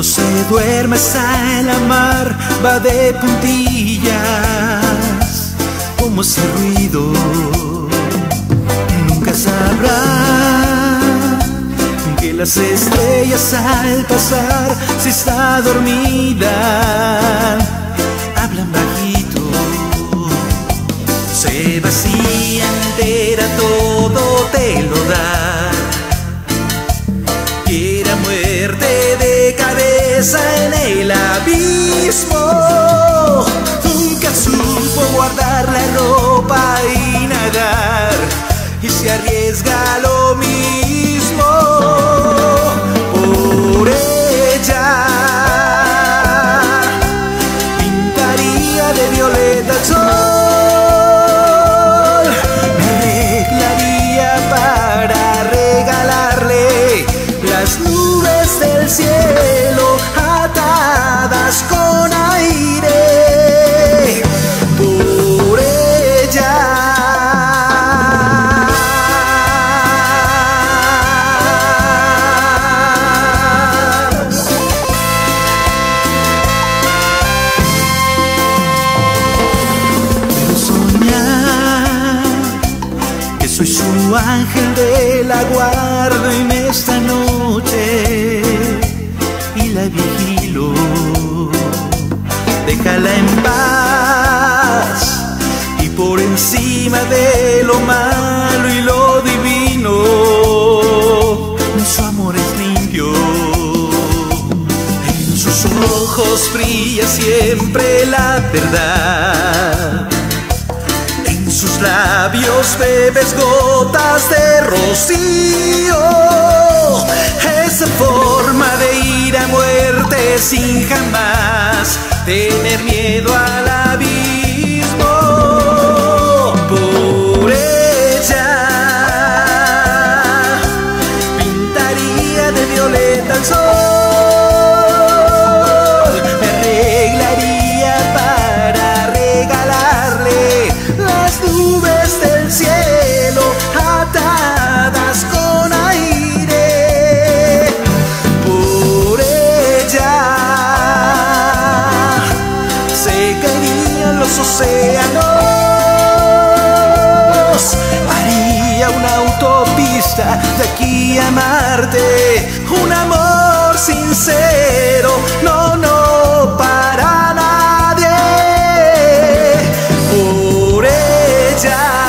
Cuando se duerme en la mar va de puntillas como ese ruido nunca sabrá que las estrellas al pasar si está dormida nunca supo guardar la ropa y nadar. Y se arriesga lo mismo soy su ángel de la guarda en esta noche y la vigilo. Déjala en paz y por encima de lo malo y lo divino, su amor es limpio. En sus ojos brilla siempre la verdad. Sus labios bebes gotas de rocío. Esa forma de ir a muerte sin jamás tener miedo al abismo. de aquí amarte. Un amor sincero, no, no, para nadie. Por ella.